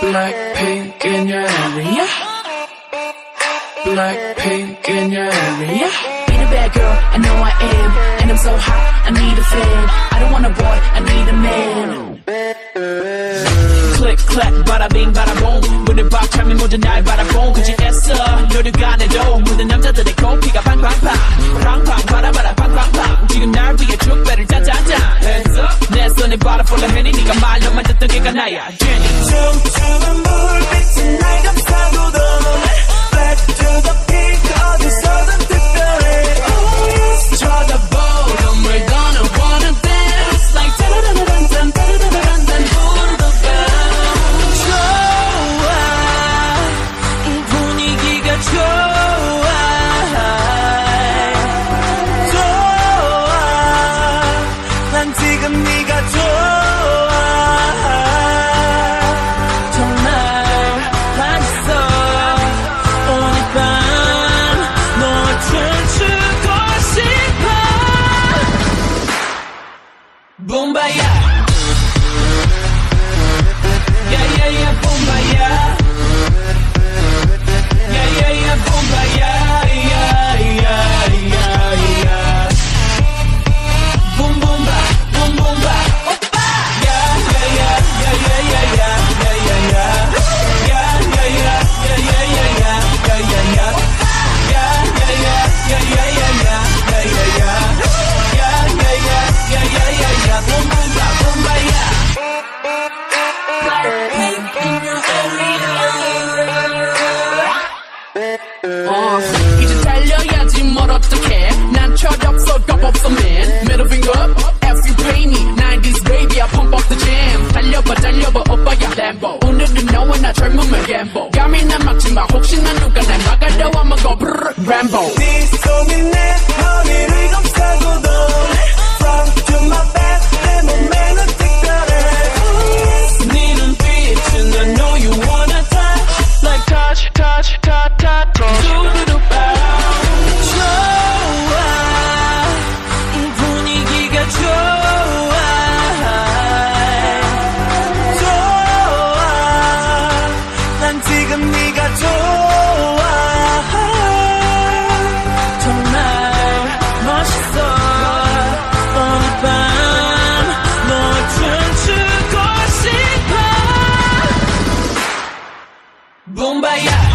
Blackpink in your area. Blackpink in your area. click clap bada bing bada boom 문을 박 차면 모두 날 바라본 그저 애써 노력가 내도 모든 남자들의 코피가 방방방 랑팡 바라바라 방방방 지금 날 위해 쭉 배를 짜자자 Hands up 내 손에 바라 폴라 해니 네가 말로만 듣던 게가 나야 Jennie Boombayah. 너와 나 젊음을 gamble 감히 난 막지마 혹시나 누가 날 막아도 I'ma go brrr Rambo 네 손이 내 yeah.